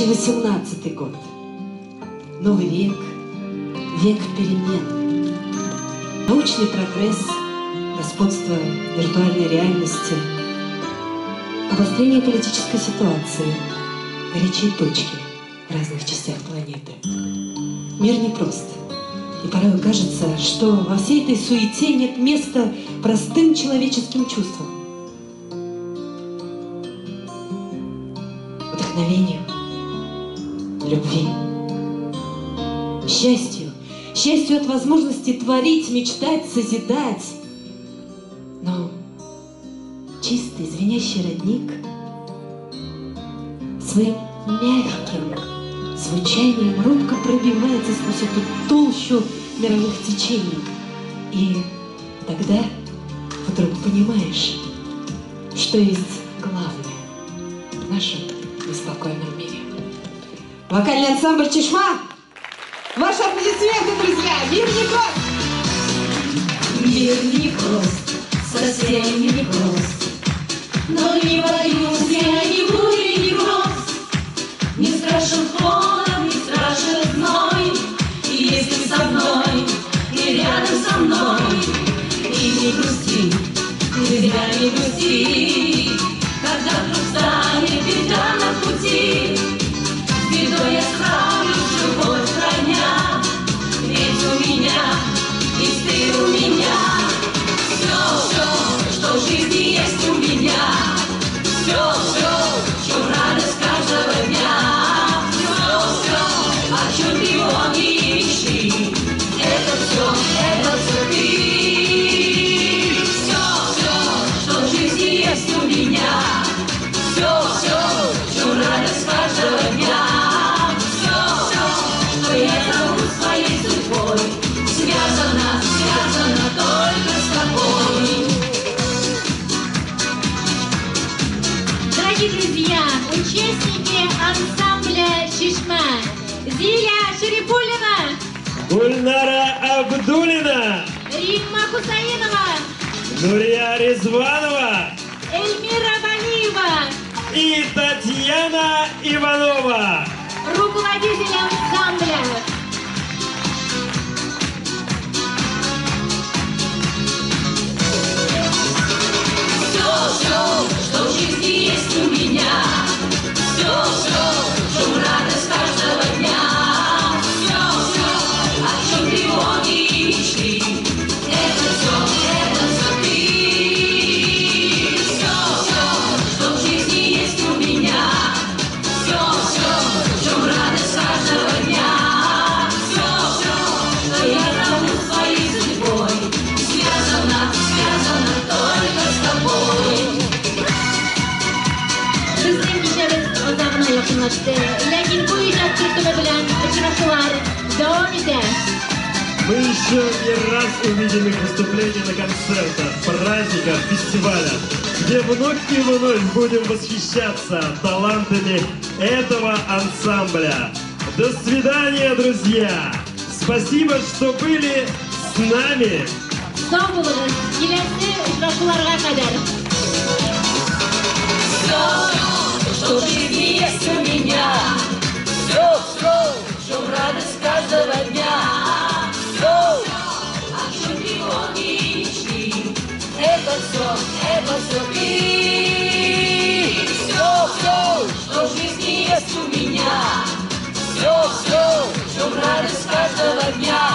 2018 год. Новый век, век перемен. Научный прогресс, господство виртуальной реальности, обострение политической ситуации, горячие точки в разных частях планеты. Мир непрост. И порой кажется, что во всей этой суете нет места простым человеческим чувствам. Вдохновению, любви, счастью, счастью от возможности творить, мечтать, созидать. Но чистый, звенящий родник своим мягким звучанием робко пробивается сквозь эту толщу мировых течений. И тогда вдруг понимаешь, что есть главное Вокальный ансамбль «Чешма». Ваши аплодисменты, друзья! Мир не прост! Мир не прост, совсем не прост. Но не боюсь я ни бури, ни гроз. Не страшен холод, не страшен зной. И если со мной, и рядом со мной. И не грусти, нельзя не грусти. Зиля Шерифулина, Гульнара Абдулина, Римма Хусаинова, Нурия Резванова. Эльмира Валиева, и Татьяна Иванова. руководитель ансамбля. Yaqinlashdi. Lekin bu ijod turtumi bilan uchrashuvlar davom etadi. Мы еще не раз увидим их выступления на концертах, праздниках, фестивалях, где вновь и вновь будем восхищаться талантами этого ансамбля. До свидания, друзья! Спасибо, что были с нами! Sog' bo'linglar. Kelasi uchrashuvlarga qadar. Радость каждого дня.